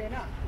노란